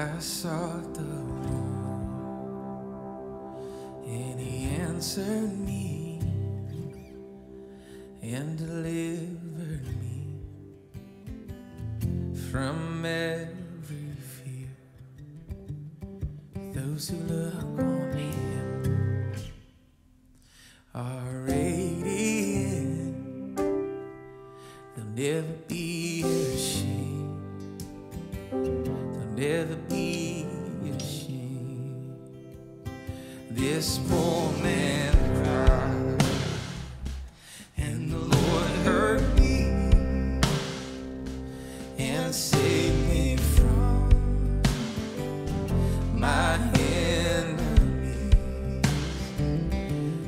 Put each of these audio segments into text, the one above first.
I sought the Lord, and He answered me and delivered me from every fear. Those who look on this poor man. And the Lord heard me and saved me from my enemies.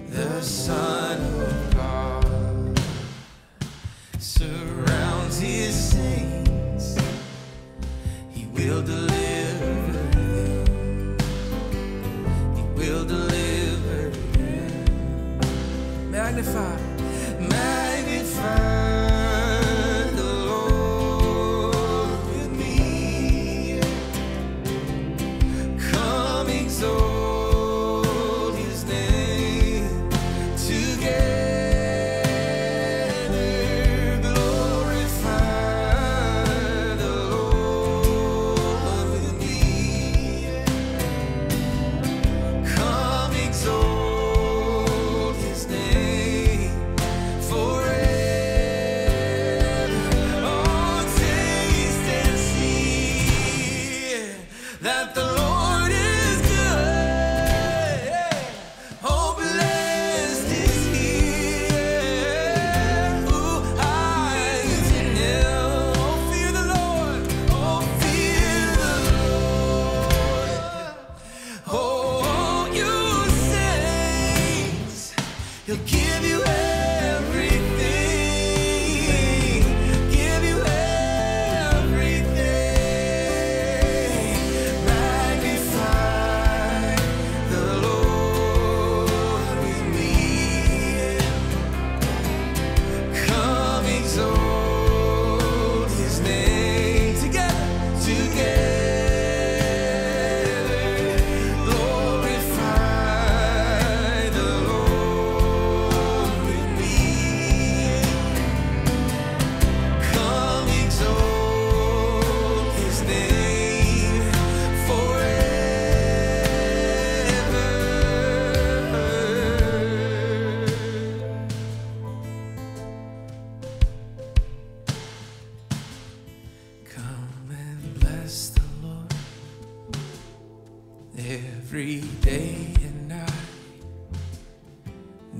The sun. magnified.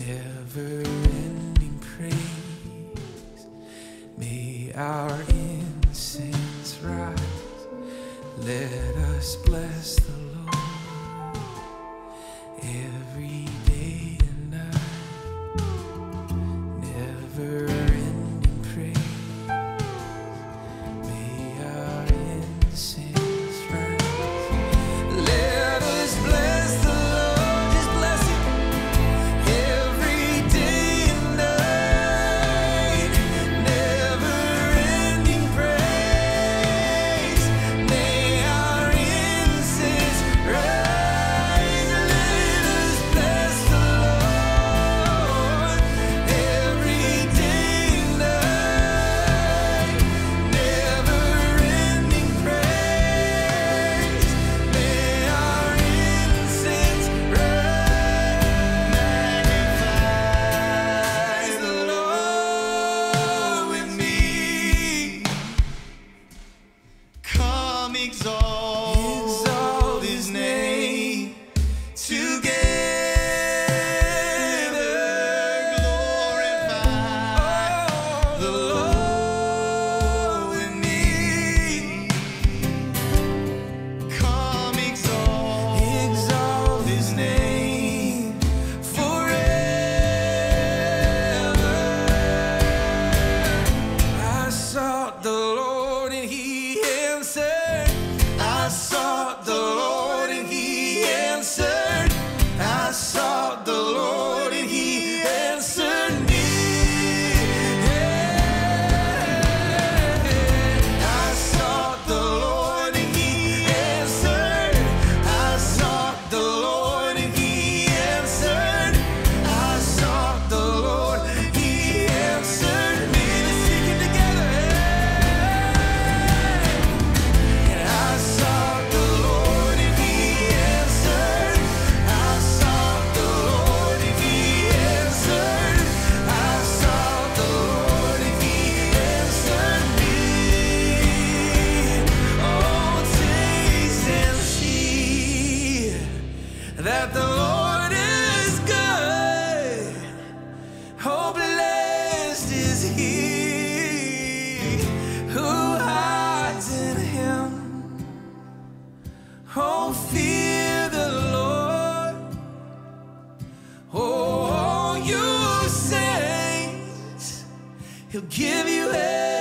never ending praise. May our about the that the Lord is good. Oh, blessed is he who hides in him. Oh, fear the Lord. Oh, all you saints, he'll give you everything.